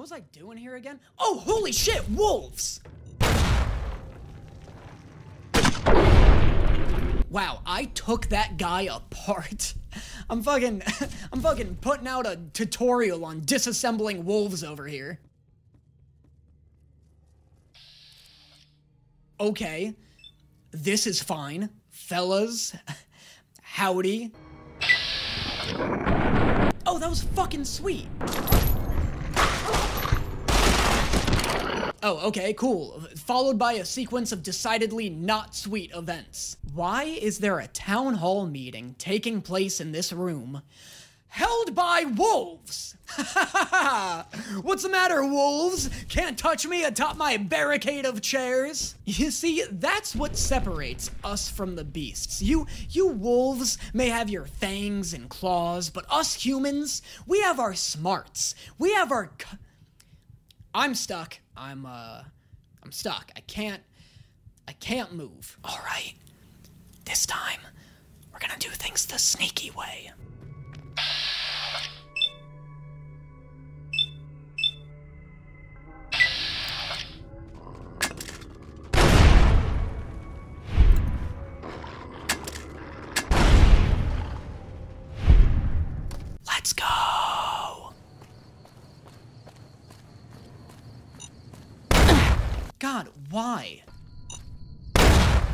What was I doing here again? Oh, holy shit, wolves! Wow, I took that guy apart. I'm fucking, I'm fucking putting out a tutorial on disassembling wolves over here. Okay, this is fine. Fellas, howdy. Oh, that was fucking sweet. Oh, okay, cool. Followed by a sequence of decidedly not sweet events. Why is there a town hall meeting taking place in this room? Held by wolves! What's the matter, wolves? Can't touch me atop my barricade of chairs? You see, that's what separates us from the beasts. You, you wolves may have your fangs and claws, but us humans, we have our smarts. We have our. I'm stuck. I'm uh I'm stuck. I can't I can't move. All right. This time we're going to do things the sneaky way.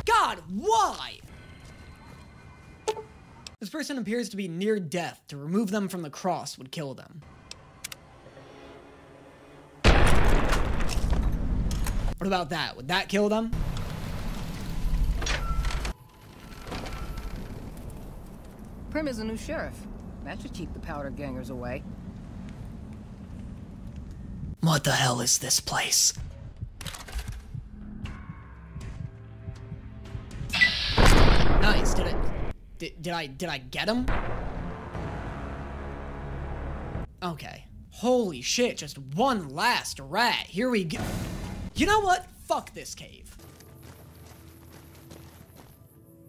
God, why? This person appears to be near death. To remove them from the cross would kill them. What about that? Would that kill them? Primm is a new sheriff. That should keep the powder gangers away. What the hell is this place? Did, did I? Did I get him? Okay. Holy shit! Just one last rat. Here we go. You know what? Fuck this cave.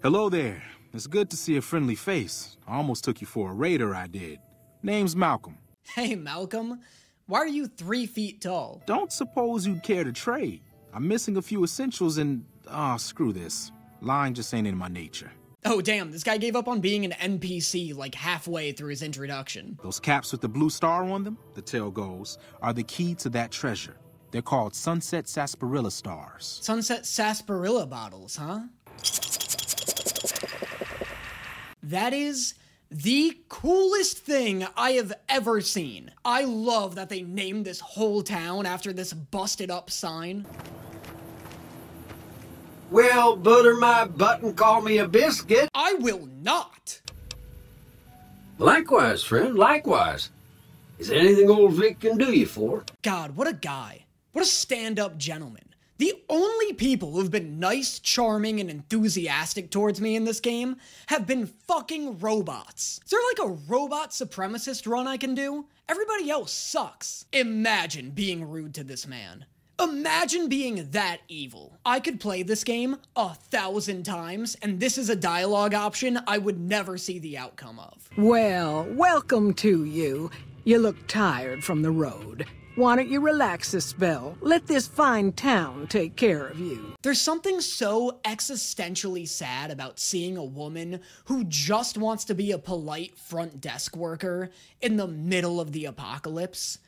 Hello there. It's good to see a friendly face. I almost took you for a raider, I did. Name's Malcolm. Hey, Malcolm. Why are you three feet tall? Don't suppose you'd care to trade. I'm missing a few essentials and... Ah, oh, screw this. Lying just ain't in my nature. Oh, damn, this guy gave up on being an NPC like halfway through his introduction. Those caps with the blue star on them, the tale goes, are the key to that treasure. They're called Sunset Sarsaparilla Stars. Sunset Sarsaparilla bottles, huh? That is the coolest thing I have ever seen. I love that they named this whole town after this busted up sign. Well, butter my butt and call me a biscuit. I will not. Likewise, friend, likewise. Is there anything old Vic can do you for? God, what a guy. What a stand-up gentleman. The only people who've been nice, charming, and enthusiastic towards me in this game have been fucking robots. Is there like a robot supremacist run I can do? Everybody else sucks. Imagine being rude to this man. Imagine being that evil. I could play this game a thousand times, and this is a dialogue option I would never see the outcome of. Well, welcome to you. You look tired from the road. Why don't you relax a spell? Let this fine town take care of you. There's something so existentially sad about seeing a woman who just wants to be a polite front desk worker in the middle of the apocalypse.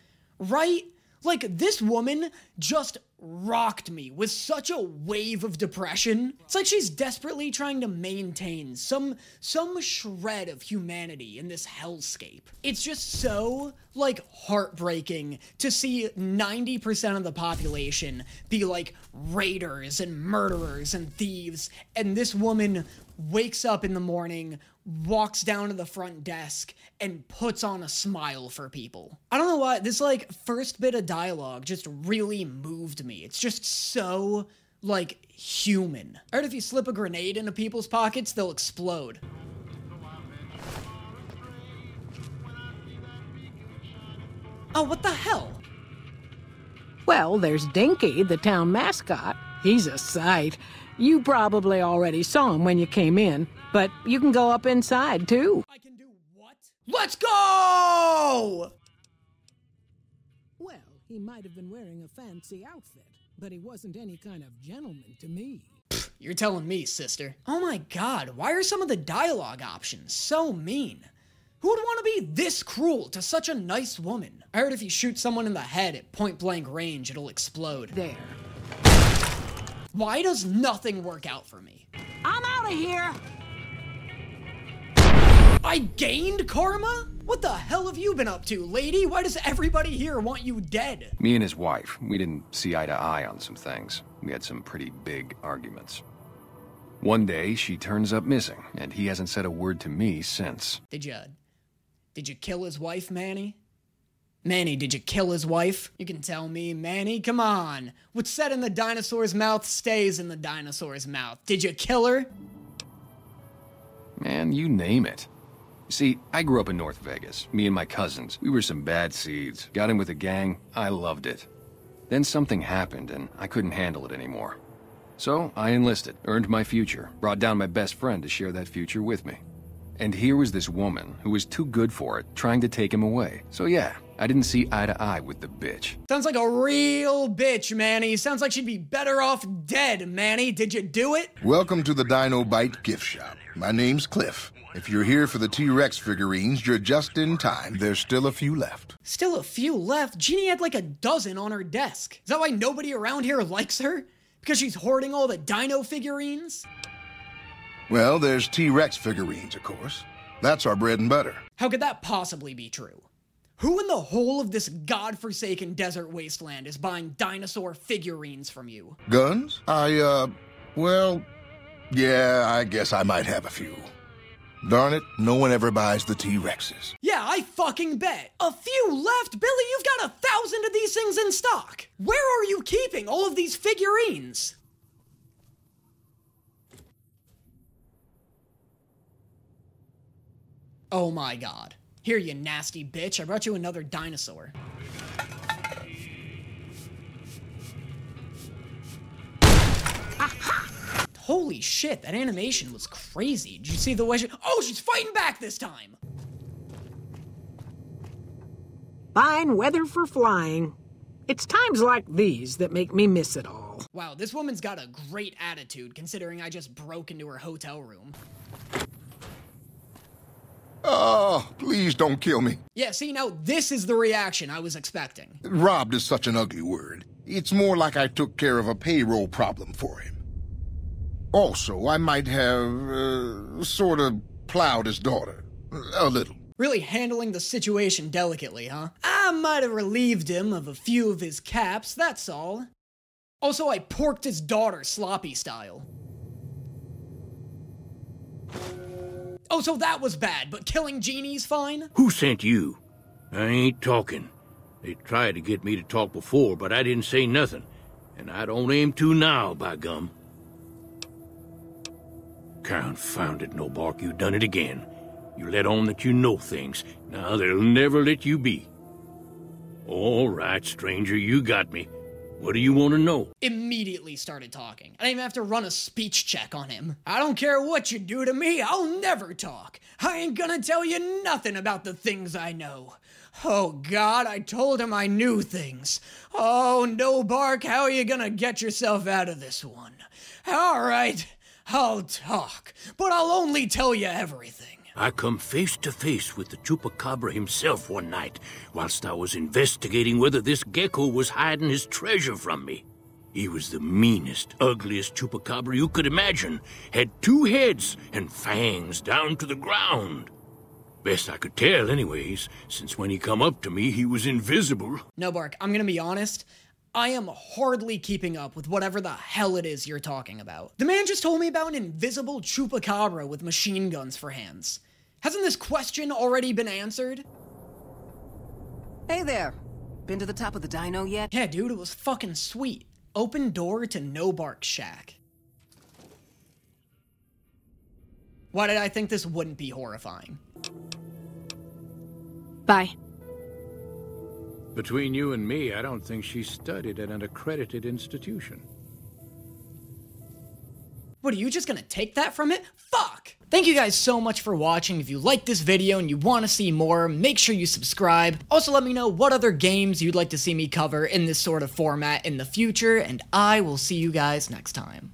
Right? Like, this woman just rocked me with such a wave of depression. It's like she's desperately trying to maintain some some shred of humanity in this hellscape. It's just so like heartbreaking to see 90% of the population be like raiders and murderers and thieves and this woman wakes up in the morning walks down to the front desk and puts on a smile for people. I don't know why, this like first bit of dialogue just really moved me. It's just so like human. I heard if you slip a grenade into people's pockets, they'll explode. Oh, what the hell? Well, there's Dinky, the town mascot. He's a sight. You probably already saw him when you came in, but you can go up inside too. I can do what? Let's go! Well, He might have been wearing a fancy outfit, but he wasn't any kind of gentleman to me. You're telling me, sister. Oh my god, why are some of the dialogue options so mean? Who would want to be this cruel to such a nice woman? I heard if you shoot someone in the head at point blank range, it'll explode. There. Why does nothing work out for me? I'm out of here! I gained karma? What the hell have you been up to, lady? Why does everybody here want you dead? Me and his wife, we didn't see eye to eye on some things. We had some pretty big arguments. One day, she turns up missing, and he hasn't said a word to me since. Did you. Did you kill his wife, Manny? Manny, did you kill his wife? You can tell me, Manny, come on. What's said in the dinosaur's mouth stays in the dinosaur's mouth. Did you kill her? Man, you name it. See, I grew up in North Vegas. Me and my cousins. We were some bad seeds. Got in with a gang. I loved it. Then something happened, and I couldn't handle it anymore. So I enlisted, earned my future, brought down my best friend to share that future with me. And here was this woman who was too good for it, trying to take him away. So yeah, I didn't see eye to eye with the bitch. Sounds like a real bitch, Manny. Sounds like she'd be better off dead, Manny. Did you do it? Welcome to the Dino Bite gift shop. My name's Cliff. If you're here for the T-Rex figurines, you're just in time. There's still a few left. Still a few left. Jeannie had like a dozen on her desk. Is that why nobody around here likes her? Because she's hoarding all the dino figurines? Well, there's T-Rex figurines, of course. That's our bread and butter. How could that possibly be true? Who in the whole of this godforsaken desert wasteland is buying dinosaur figurines from you? Guns? I, uh, well, yeah, I guess I might have a few. Darn it, no one ever buys the T-Rexes. Yeah, I fucking bet. A few left? Billy, you've got a thousand of these things in stock. Where are you keeping all of these figurines? Oh my god. Here, you nasty bitch. I brought you another dinosaur. Holy shit, that animation was crazy. Did you see the way she- Oh, she's fighting back this time! Fine weather for flying. It's times like these that make me miss it all. Wow, this woman's got a great attitude considering I just broke into her hotel room. Oh, please don't kill me. Yeah, see, now this is the reaction I was expecting. Robbed is such an ugly word. It's more like I took care of a payroll problem for him. Also, I might have, uh, sort of plowed his daughter. A little. Really handling the situation delicately, huh? I might have relieved him of a few of his caps, that's all. Also, I porked his daughter sloppy style. Oh, so that was bad, but killing Jeannie's fine? Who sent you? I ain't talking. They tried to get me to talk before, but I didn't say nothing. And I don't aim to now, by gum. Confounded, no bark, you done it again. You let on that you know things. Now they'll never let you be. All right, stranger, you got me. What do you want to know? Immediately started talking. I didn't even have to run a speech check on him. I don't care what you do to me, I'll never talk. I ain't gonna tell you nothing about the things I know. Oh god, I told him I knew things. Oh no, Bark, how are you gonna get yourself out of this one? Alright, I'll talk, but I'll only tell you everything. I come face to face with the Chupacabra himself one night, whilst I was investigating whether this gecko was hiding his treasure from me. He was the meanest, ugliest Chupacabra you could imagine. Had two heads and fangs down to the ground. Best I could tell, anyways, since when he come up to me, he was invisible. No, Bark, I'm gonna be honest. I am hardly keeping up with whatever the hell it is you're talking about. The man just told me about an invisible chupacabra with machine guns for hands. Hasn't this question already been answered? Hey there. Been to the top of the dino yet? Yeah, dude, it was fucking sweet. Open door to No Bark Shack. Why did I think this wouldn't be horrifying? Bye. Between you and me, I don't think she studied at an accredited institution. What, are you just gonna take that from it? Fuck! Thank you guys so much for watching. If you liked this video and you want to see more, make sure you subscribe. Also, let me know what other games you'd like to see me cover in this sort of format in the future, and I will see you guys next time.